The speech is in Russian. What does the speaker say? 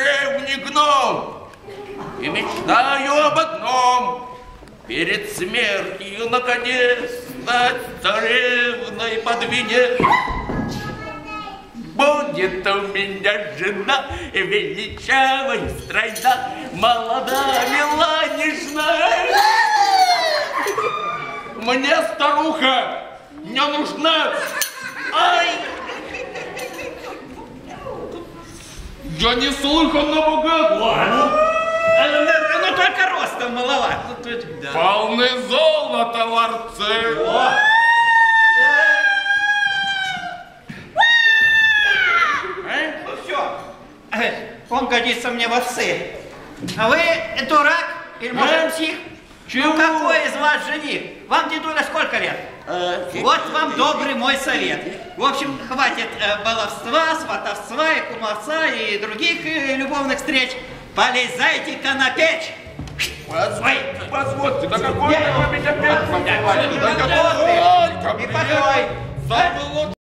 древний гном. И мечтаю об одном. Перед смертью, наконец, стать царевной под венец. Будет у меня жена величавая, стройна, молода, мила, нежна. Мне старуха не нужна. Я не слыханно богат. Э, Ну, ну, только ростом маловат. Ну, тут, да. Полны золота ларцы. Ну, все. Он годится мне в отцы. А вы дурак? Или может псих? Ну, какой из вас жених? Вам, дедуля, сколько лет? Вот вам добрый мой совет. В общем, хватит э, баловства, сватовства и кумовства и других э, любовных встреч. Полезайте-ка на печь. Позвольте, позвольте, да какой вы меня опять Да, какой? И покой.